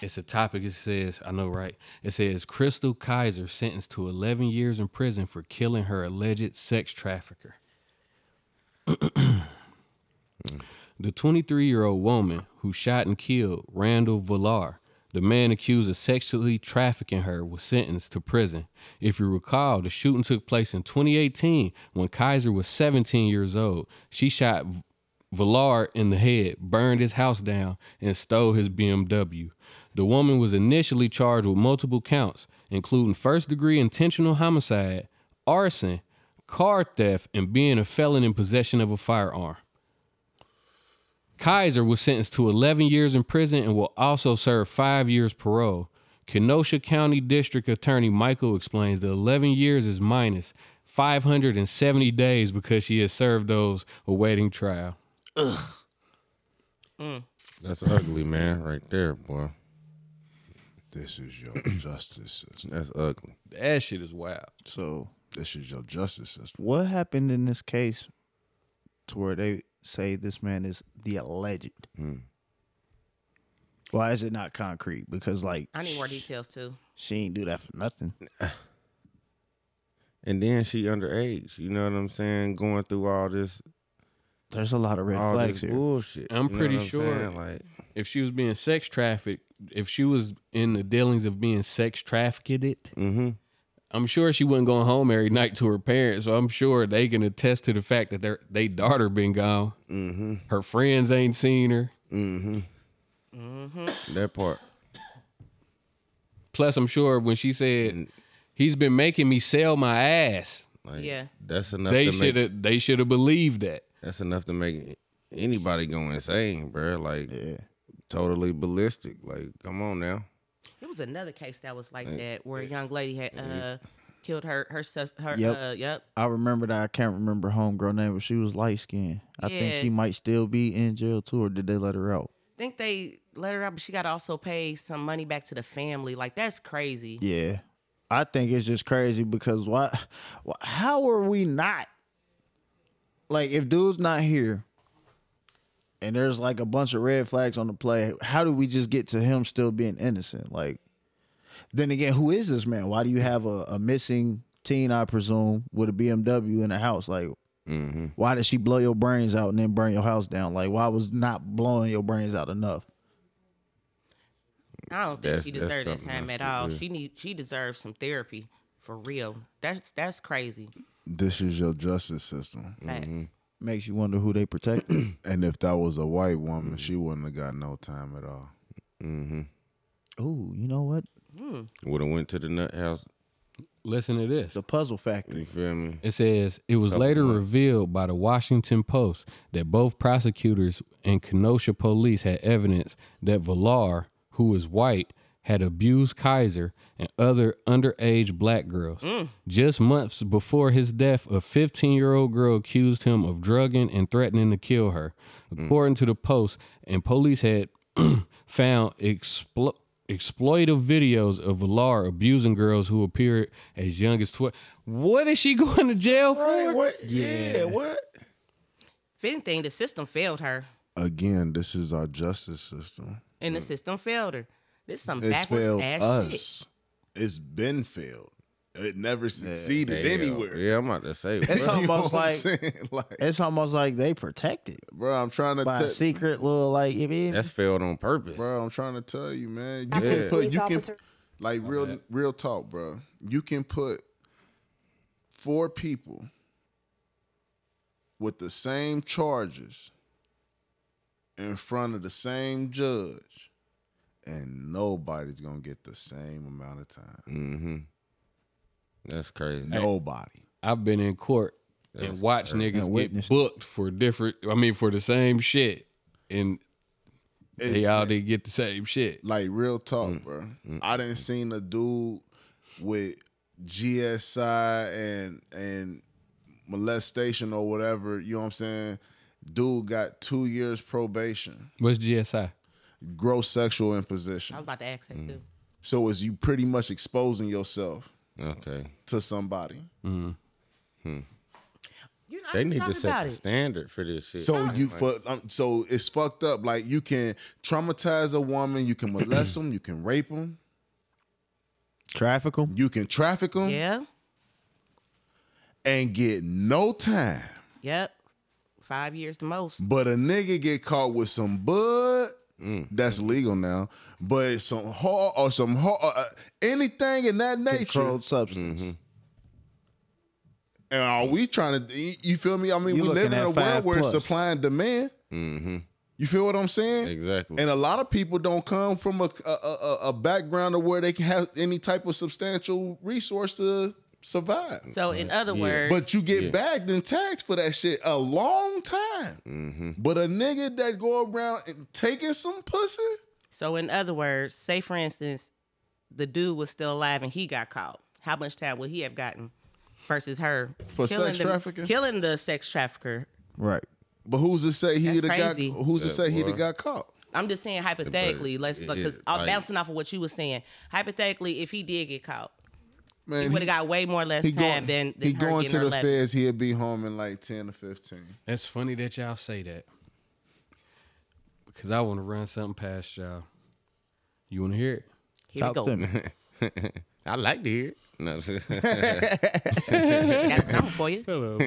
It's a topic. It says, I know, right? It says Crystal Kizer sentenced to 11 years in prison for killing her alleged sex trafficker. the 23 year old woman who shot and killed Randall Volar, the man accused of sexually trafficking her, was sentenced to prison. If you recall, the shooting took place in 2018 when Kizer was 17 years old. She shot Volar in the head, burned his house down, and stole his BMW. The woman was initially charged with multiple counts, including first degree intentional homicide, arson, car theft, and being a felon in possession of a firearm. Kizer was sentenced to 11 years in prison and will also serve five years parole. Kenosha County District Attorney Michael explains the 11 years is minus 570 days because she has served those awaiting trial. Mm. That's ugly, man, right there, boy. This is your justice system. That's ugly. That shit is wild. So This is your justice system. what happened in this case to where they say this man is the alleged? Hmm. Why is it not concrete? Because like I need more details too. she ain't do that for nothing. And then she underage. You know what I'm saying? Going through all this, There's a lot of red all flags this here. bullshit. I'm You know pretty what sure- saying? Like, If she was being sex trafficked, if she was in the dealings of being sex trafficked, mm-hmm. I'm sure she wasn't going home every night to her parents. So I'm sure they can attest to the fact that their they daughter been gone. Mm-hmm. Her friends ain't seen her. Mm-hmm. Mm-hmm. That part. Plus, I'm sure when she said he's been making me sell my ass, Like, Yeah. That's enough. they to should have they should have believed that. That's enough to make anybody go insane, bro. Like, Yeah. totally ballistic. Like, come on now. It was another case that was like that where a young lady had uh killed her herself. Her Yep. uh yep. I remember that. I can't remember her homegirl name, but she was light skinned. I think she might still be in jail too, or did they let her out? I think they let her out, but she got to also pay some money back to the family. Like that's crazy. Yeah. I think it's just crazy because why, why how are we not like if dude's not here and there's like a bunch of red flags on the play, how do we just get to him still being innocent? Like then again, who is this man? Why do you have a, a missing teen, I presume, with a BMW in the house? Like Mm-hmm. why did she blow your brains out and then burn your house down? Like why was not blowing your brains out enough? I don't think That's- she that's deserved that time at all. do. She need she deserves some therapy for real. That's that's crazy. This is your justice system. Facts. Mm-hmm. Makes you wonder who they protected. And if that was a white woman, mm-hmm. she wouldn't have got no time at all. Mm-hmm. Ooh, you know what? Hmm. Would have went to the nut house. Listen to this. The puzzle factory. You feel me? It says it was later revealed by the Washington Post that both prosecutors and Kenosha police had evidence that Volar, who is white, had abused Kizer and other underage black girls. Mm. Just months before his death, a 15 year old girl accused him of drugging and threatening to kill her. Mm. According to the Post, and police had found explo- exploitive videos of Volar abusing girls who appeared as young as 12. What is she going to jail for? What? Yeah. What? If anything, the system failed her, Again, this is our justice system. and the mm. system failed her. This is some It's backwards failed ass shit. us. It's been failed. It never succeeded Hell, anywhere. Yeah, I'm about to say. It's bro. You know almost like like, it's almost like they protected bro, I'm trying to by a tell secret little like if it, That's failed on purpose. bro, I'm trying to tell you, man. You Yeah. can put Police you can officer. like real real talk, bro. You can put four people with the same charges in front of the same judge and nobody's going to get the same amount of time. Mm-hmm. That's crazy. Nobody. I've been in court and That's watched And niggas get booked for different. I mean, for the same shit, and they all like- did get the same shit. Like real talk, bro. I didn't seen a dude with GSI and and molestation or whatever. You know what I'm saying? Dude got two years probation, What's GSI? Gross sexual imposition. I was about to ask that mm. too. So is you pretty much exposing yourself Okay. to somebody? Let You know, They need to set about the it. standard for this shit. So man. you Like, for um, so it's fucked up. Like you can traumatize a woman, you can molest them, you can rape them, traffic them, you can traffic them, Yeah. and get no time. Yep. Five years the most. But a nigga get caught with some bud. Mm. That's legal now, but some hard or some hard, uh, anything in that nature. Controlled substance. Mm-hmm. And are we trying to? you- You feel me? I mean, You we live in a world five where it's supply and demand. You feel what I'm saying? Exactly. And a lot of people don't come from a, a, a, a background of where they can have any type of substantial resource to survive. So in other Yeah. words, But you get Yeah. bagged and taxed for that shit a long time. Mm-hmm. But a nigga that go around and taking some pussy, so in other words, say for instance, the dude was still alive and he got caught. How much time would he have gotten versus her For sex the, trafficking? Killing the sex trafficker. Right. but who's to say he'd have got? crazy. Who's to That say he'd have got caught? I'm just saying hypothetically. Let's because yeah, I'm bouncing off of what you were saying. Hypothetically, if he did get caught, he Man, would have got way more less he time going, than, than he her going to her the 11. feds. He'd be home in like ten to fifteen. That's funny that y'all say that. Because I want to run something past y'all. You want to hear it? Here Talk we go. to me. I like to hear it. No. Got something for you. Hello.